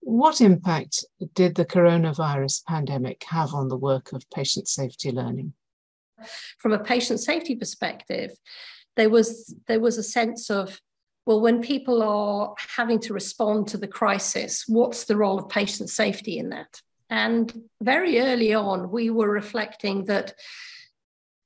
What impact did the coronavirus pandemic have on the work of patient safety learning? From a patient safety perspective, there was there was a sense of well, when people are having to respond to the crisis, what's the role of patient safety in that? And very early on, we were reflecting that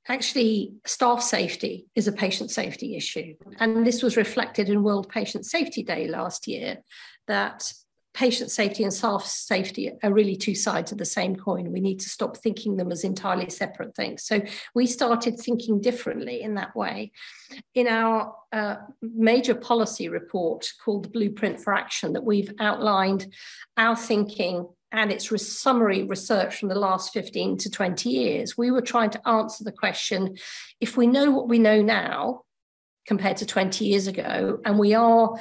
actually staff safety is a patient safety issue. And this was reflected in World Patient Safety Day last year that patient safety and staff safety are really two sides of the same coin. We need to stop thinking them as entirely separate things. So we started thinking differently in that way. In our uh, major policy report called the Blueprint for Action, that we've outlined our thinking and its summary research from the last 15 to 20 years, we were trying to answer the question if we know what we know now, compared to 20 years ago, and we are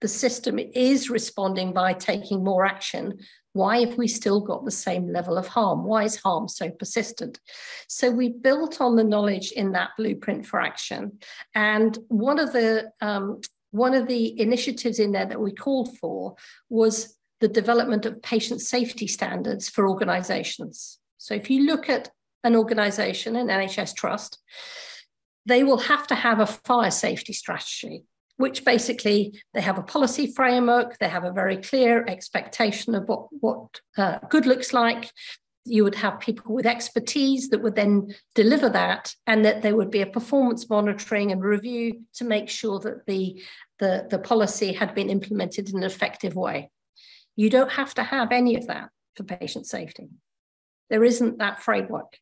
the system is responding by taking more action, why have we still got the same level of harm? Why is harm so persistent? So we built on the knowledge in that blueprint for action. And one of the um, one of the initiatives in there that we called for was the development of patient safety standards for organizations. So if you look at an organization, an NHS trust, they will have to have a fire safety strategy which basically they have a policy framework, they have a very clear expectation of what, what uh, good looks like. You would have people with expertise that would then deliver that, and that there would be a performance monitoring and review to make sure that the, the, the policy had been implemented in an effective way. You don't have to have any of that for patient safety. There isn't that framework.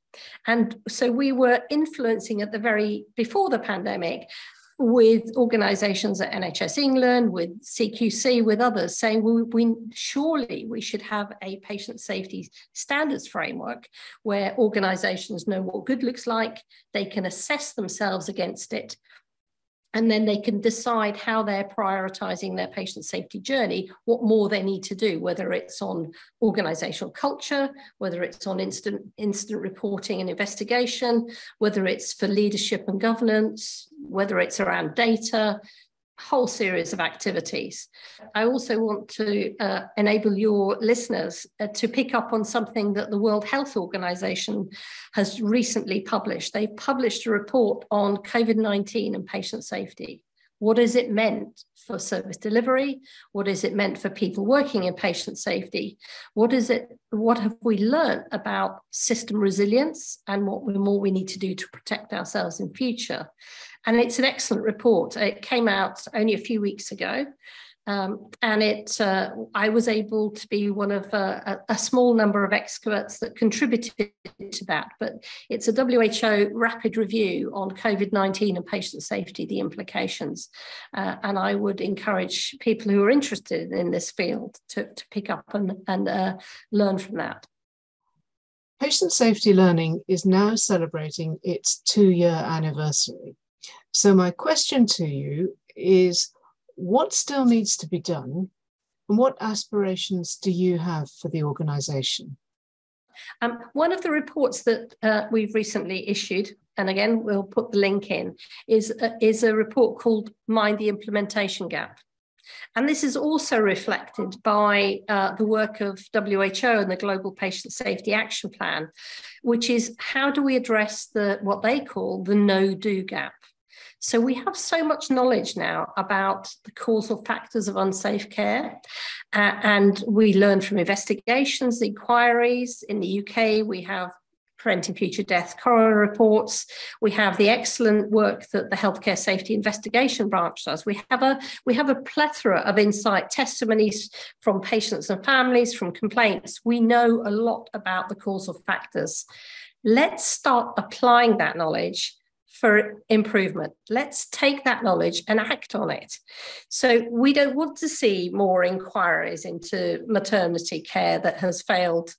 And so we were influencing at the very before the pandemic with organizations at NHS England, with CQC, with others, saying we, we, surely we should have a patient safety standards framework where organizations know what good looks like, they can assess themselves against it, and then they can decide how they're prioritizing their patient safety journey, what more they need to do, whether it's on organizational culture, whether it's on instant, incident reporting and investigation, whether it's for leadership and governance, whether it's around data, whole series of activities. I also want to uh, enable your listeners uh, to pick up on something that the World Health Organization has recently published. They've published a report on COVID 19 and patient safety. What has it meant for service delivery? What has it meant for people working in patient safety? What is it? What have we learned about system resilience and what more we need to do to protect ourselves in future? And it's an excellent report. It came out only a few weeks ago. Um, and it, uh, I was able to be one of uh, a, a, small number of experts that contributed to that. But it's a WHO rapid review on COVID 19 and patient safety, the implications. Uh, and I would encourage people who are interested in this field to, to pick up and, and uh, learn from that. Patient safety learning is now celebrating its two year anniversary. So, my question to you is what still needs to be done, and what aspirations do you have for the organization? Um, one of the reports that uh, we've recently issued, and again, we'll put the link in, is, uh, is a report called Mind the Implementation Gap. And this is also reflected by uh, the work of WHO and the Global Patient Safety Action Plan, which is how do we address the what they call the know-do gap. So we have so much knowledge now about the causal factors of unsafe care. Uh, and we learn from investigations, inquiries. In the UK, we have preventing future death coroner reports. We have the excellent work that the healthcare safety investigation branch does. We have a we have a plethora of insight testimonies from patients and families, from complaints. We know a lot about the causal factors. Let's start applying that knowledge for improvement. Let's take that knowledge and act on it. So, we don't want to see more inquiries into maternity care that has failed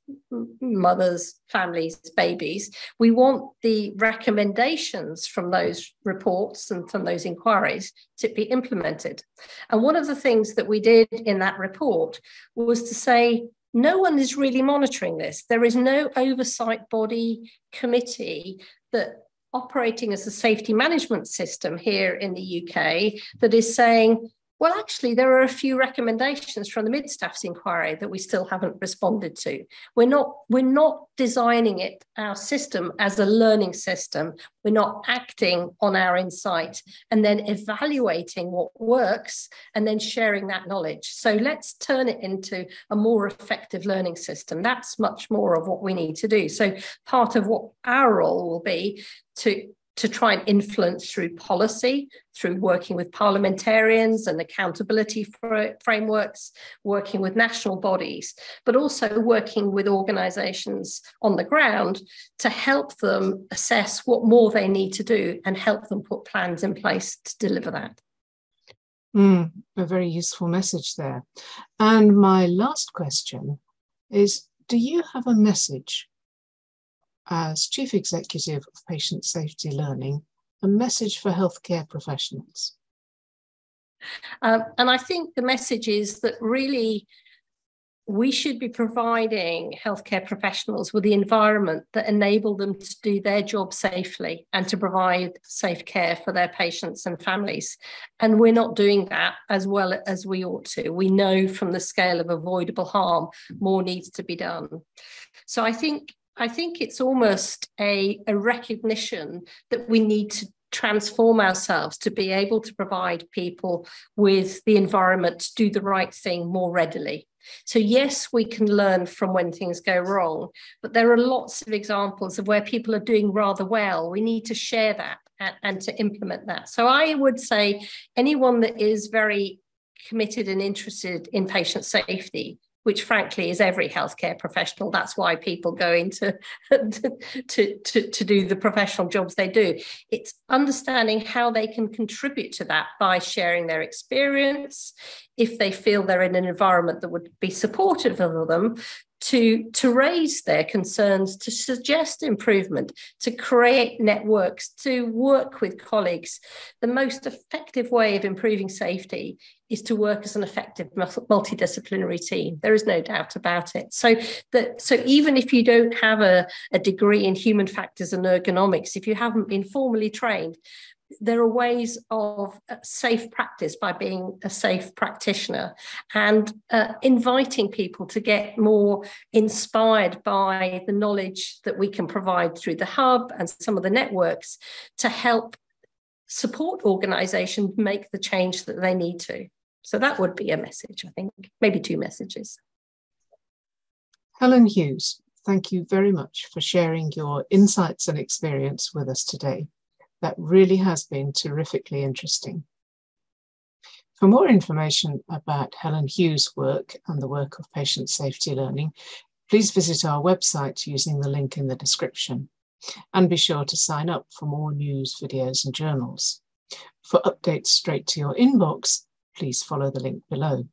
mothers, families, babies. We want the recommendations from those reports and from those inquiries to be implemented. And one of the things that we did in that report was to say, no one is really monitoring this. There is no oversight body committee that operating as a safety management system here in the UK that is saying, Well, actually, there are a few recommendations from the mid-staffs inquiry that we still haven't responded to. We're not we're not designing it our system as a learning system. We're not acting on our insight and then evaluating what works and then sharing that knowledge. So let's turn it into a more effective learning system. That's much more of what we need to do. So part of what our role will be to to try and influence through policy, through working with parliamentarians and accountability frameworks, working with national bodies, but also working with organisations on the ground to help them assess what more they need to do and help them put plans in place to deliver that. Mm, a very useful message there. And my last question is Do you have a message as Chief Executive of Patient Safety Learning, a message for healthcare professionals? Um, and I think the message is that really we should be providing healthcare professionals with the environment that enable them to do their job safely and to provide safe care for their patients and families. And we're not doing that as well as we ought to. We know from the scale of avoidable harm, more needs to be done. So I think I think it's almost a, a recognition that we need to transform ourselves to be able to provide people with the environment to do the right thing more readily. So, yes, we can learn from when things go wrong, but there are lots of examples of where people are doing rather well. We need to share that and, and to implement that. So, I would say anyone that is very committed and interested in patient safety which frankly is every healthcare professional. That's why people go into to, to, to do the professional jobs they do. It's understanding how they can contribute to that by sharing their experience. If they feel they're in an environment that would be supportive of them, to, to raise their concerns, to suggest improvement, to create networks, to work with colleagues. The most effective way of improving safety is to work as an effective multidisciplinary team. There is no doubt about it. So that so even if you don't have a, a degree in human factors and ergonomics, if you haven't been formally trained, there are ways of uh, safe practice by being a safe practitioner and uh, inviting people to get more inspired by the knowledge that we can provide through the hub and some of the networks to help support organizations make the change that they need to. So that would be a message i think. Maybe two messages. Helen hughes thank you very much for sharing your insights and experience with us today that really has been terrifically interesting. For more information about Helen Hughes' work and the work of Patient Safety Learning, please visit our website using the link in the description. And be sure to sign up for more news, videos, and journals. For updates straight to your inbox, please follow the link below.